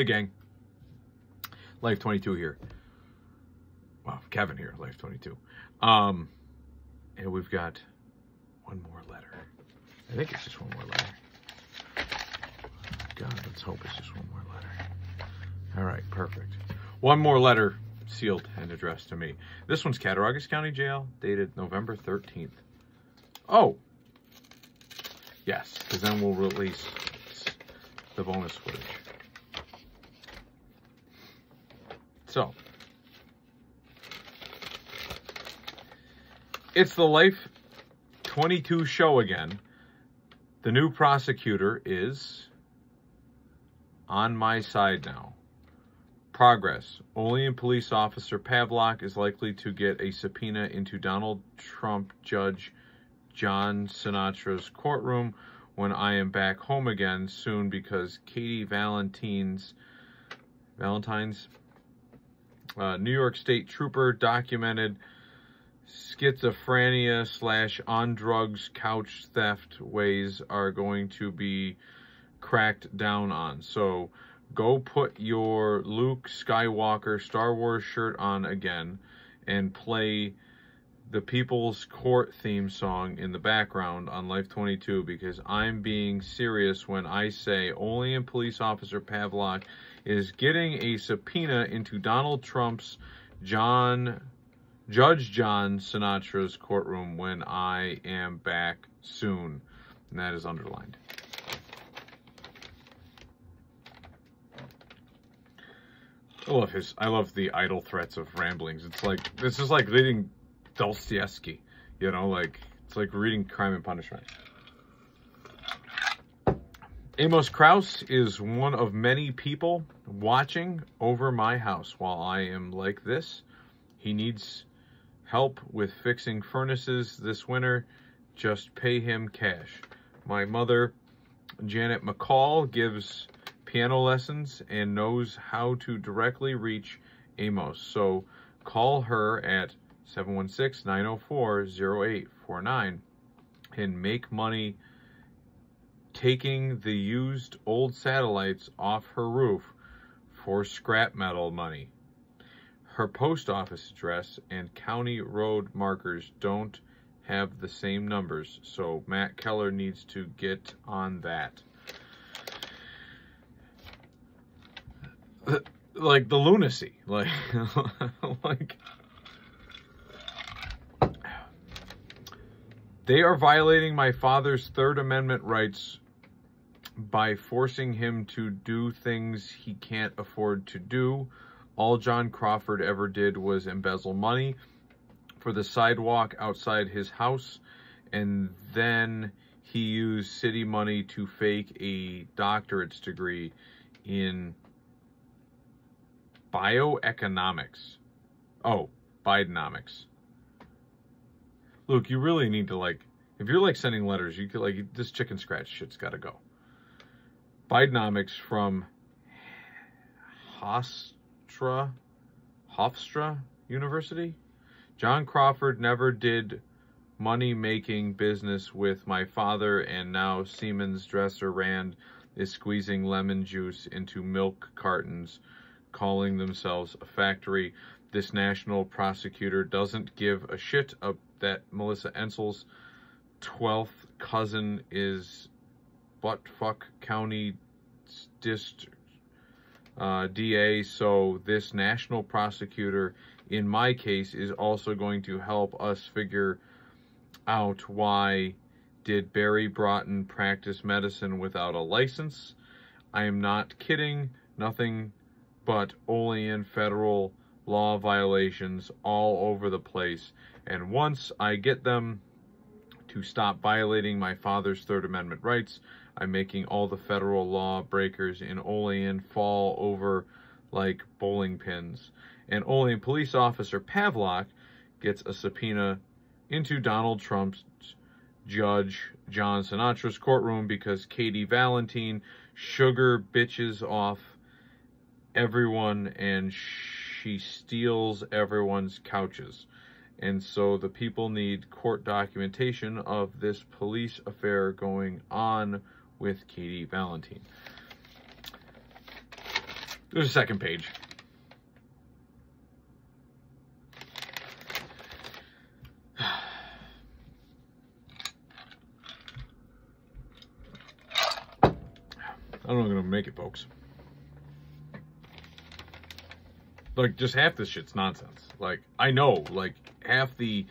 Hey, gang. Life 22 here. Well, Kevin here, Life 22. Um, and we've got one more letter. I think it's just one more letter. God, let's hope it's just one more letter. All right, perfect. One more letter sealed and addressed to me. This one's Cattaraugus County Jail, dated November 13th. Oh, yes, because then we'll release the bonus footage. So, it's the Life 22 show again. The new prosecutor is on my side now. Progress. Olean police officer Pavlock is likely to get a subpoena into Donald Trump Judge John Sinatra's courtroom when I am back home again soon because Katie Valentine's Valentine's uh, New York State trooper documented schizophrenia slash on drugs couch theft ways are going to be cracked down on. So go put your Luke Skywalker Star Wars shirt on again and play the People's Court theme song in the background on Life 22 because I'm being serious when I say Olean police officer Pavlock is getting a subpoena into Donald Trump's John Judge John Sinatra's courtroom when I am back soon. And that is underlined. I love his I love the idle threats of ramblings. It's like this is like reading Dostoevsky, you know, like it's like reading Crime and Punishment. Amos Kraus is one of many people watching over my house while I am like this. He needs help with fixing furnaces this winter. Just pay him cash. My mother, Janet McCall, gives piano lessons and knows how to directly reach Amos. So call her at 716-904-0849 and make money taking the used old satellites off her roof for scrap metal money. Her post office address and county road markers don't have the same numbers, so Matt Keller needs to get on that. Like the lunacy, like, like, they are violating my father's Third Amendment rights by forcing him to do things he can't afford to do. All John Crawford ever did was embezzle money for the sidewalk outside his house, and then he used city money to fake a doctorate's degree in bioeconomics. Oh, Bidenomics. Luke, you really need to like, if you're like sending letters, you could like, this chicken scratch shit's got to go. Bidenomics from Hofstra, Hofstra University. John Crawford never did money-making business with my father, and now Siemens Dresser Rand is squeezing lemon juice into milk cartons, calling themselves a factory. This national prosecutor doesn't give a shit of that Melissa Ensel's 12th cousin is buttfuck county dist uh, DA. So this national prosecutor, in my case, is also going to help us figure out why did Barry Broughton practice medicine without a license. I am not kidding. Nothing but Olean federal law violations all over the place. And once I get them to stop violating my father's Third Amendment rights, I'm making all the federal law breakers in Olean fall over like bowling pins. And Olean police officer Pavlock gets a subpoena into Donald Trump's judge John Sinatra's courtroom because Katie Valentine sugar bitches off everyone and she steals everyone's couches. And so the people need court documentation of this police affair going on with Katie Valentine. There's a second page. I don't know if I'm gonna make it, folks. Like, just half this shit's nonsense. Like, I know, like, half the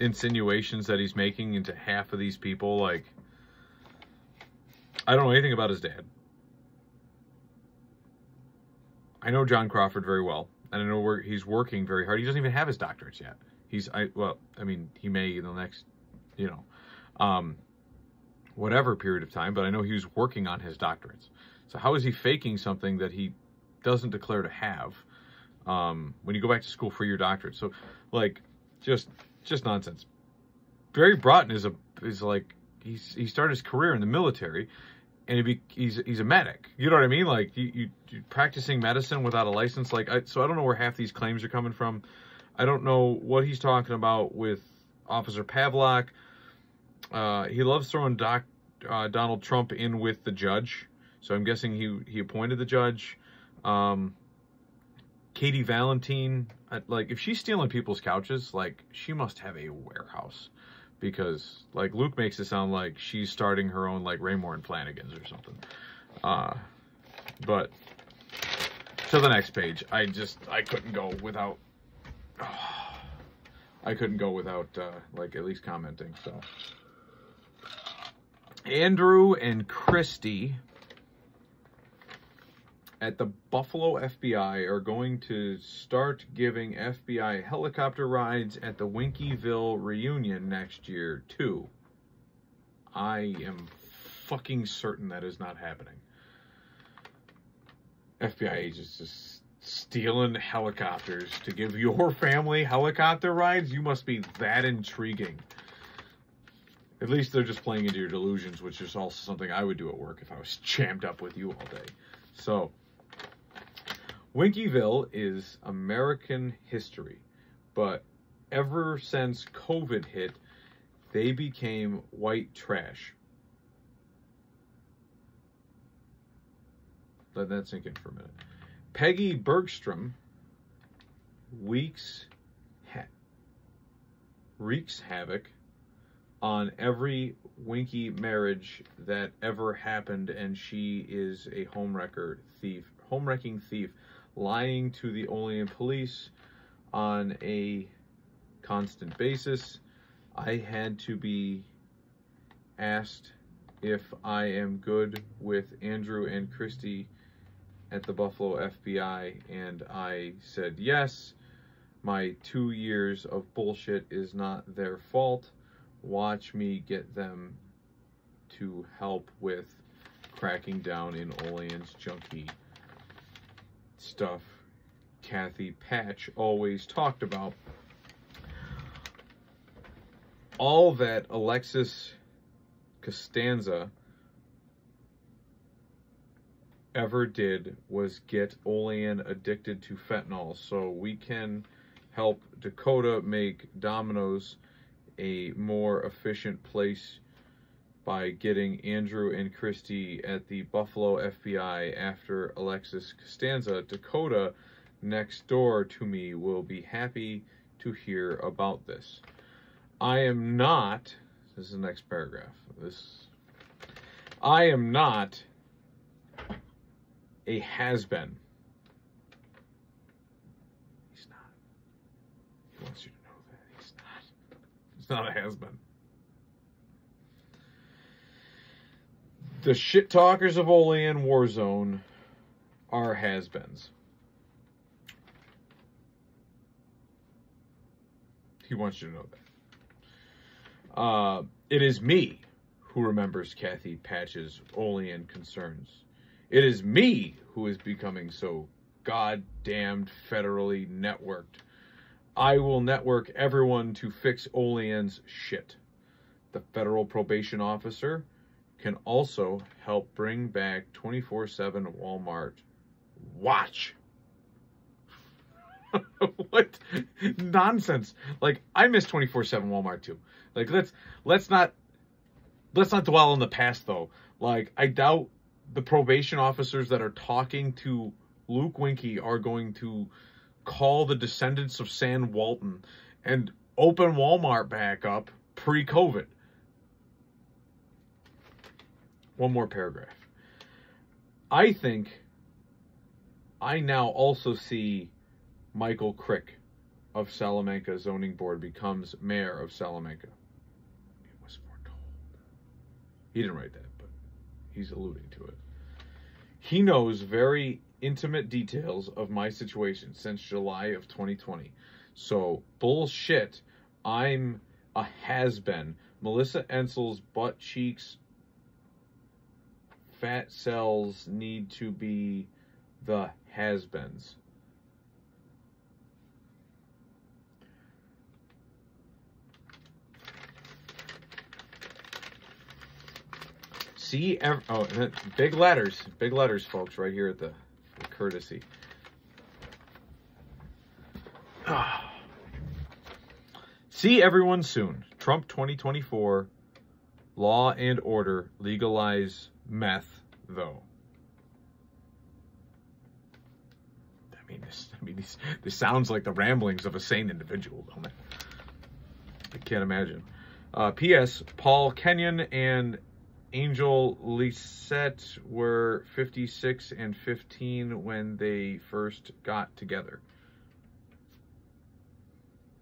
insinuations that he's making into half of these people, like, I don't know anything about his dad. I know John Crawford very well, and I know where he's working very hard. He doesn't even have his doctorates yet. He's, I well, I mean, he may in the next, you know, um, whatever period of time, but I know he was working on his doctorates. So how is he faking something that he doesn't declare to have um, when you go back to school for your doctorate? So, like, just just nonsense. Barry Broughton is a is like he's he started his career in the military, and he be, he's he's a medic. You know what I mean? Like you, you, practicing medicine without a license. Like I, so, I don't know where half these claims are coming from. I don't know what he's talking about with Officer Pavlock. Uh, he loves throwing Doc, uh, Donald Trump in with the judge. So I'm guessing he he appointed the judge. Um, Katie Valentine, like if she's stealing people's couches, like she must have a warehouse because like Luke makes it sound like she's starting her own like Raymour and Flanigan's or something. Uh, but to the next page, I just I couldn't go without. Oh, I couldn't go without uh, like at least commenting. So Andrew and Christy at the Buffalo FBI are going to start giving FBI helicopter rides at the Winkyville reunion next year, too. I am fucking certain that is not happening. FBI agents just stealing helicopters to give your family helicopter rides? You must be that intriguing. At least they're just playing into your delusions, which is also something I would do at work if I was jammed up with you all day. So, Winkyville is American history, but ever since COVID hit, they became white trash. Let that sink in for a minute. Peggy Bergstrom weeks ha- wreaks havoc on every Winky marriage that ever happened, and she is a homewrecker thief, homewrecking thief lying to the Olean police on a constant basis. I had to be asked if I am good with Andrew and Christy at the Buffalo FBI, and I said yes. My two years of bullshit is not their fault. Watch me get them to help with cracking down in Olean's junkie stuff Kathy Patch always talked about. All that Alexis Costanza ever did was get Olean addicted to fentanyl so we can help Dakota make Domino's a more efficient place by getting Andrew and Christy at the Buffalo FBI after Alexis Costanza. Dakota, next door to me, will be happy to hear about this. I am not, this is the next paragraph. This, I am not a has been. He's not. He wants you to know that. He's not. He's not a has The shit talkers of Olean Warzone are has-beens. He wants you to know that. Uh, it is me who remembers Kathy Patch's Olean concerns. It is me who is becoming so goddamned federally networked. I will network everyone to fix Olean's shit. The federal probation officer can also help bring back 24-7 Walmart. Watch! what nonsense like i miss 24-7 walmart too like let's let's not let's not dwell on the past though like i doubt the probation officers that are talking to Luke Winkie are going to call the descendants of Sam Walton and open Walmart back up pre COVID. One more paragraph. I think I now also see Michael Crick of Salamanca Zoning Board becomes mayor of Salamanca. It was foretold. He didn't write that, but he's alluding to it. He knows very intimate details of my situation since July of 2020. So, bullshit. I'm a has been. Melissa Ensel's butt cheeks, fat cells need to be the has beens. See, oh, big letters, big letters, folks, right here at the, the courtesy. See everyone soon. Trump 2024, law and order, legalize meth, though. I mean, this, I mean, this, this sounds like the ramblings of a sane individual, don't it? I can't imagine. Uh, P.S. Paul Kenyon and Angel Lisette were 56 and 15 when they first got together.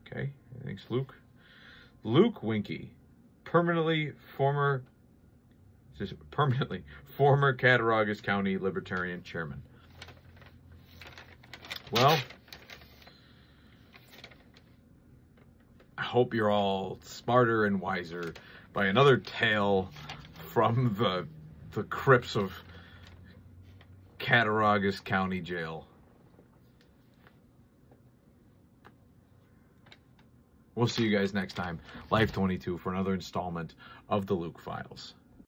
Okay, thanks, Luke. Luke Winky, permanently former, permanently former Cattaraugus County Libertarian Chairman. Well, I hope you're all smarter and wiser by another tale from the the crypts of Cattaraugus County Jail. We'll see you guys next time, Life 22, for another installment of the Luke Files.